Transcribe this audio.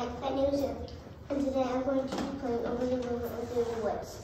Hi, my name is Eric, and today I'm going to be playing Over the River Through the Woods.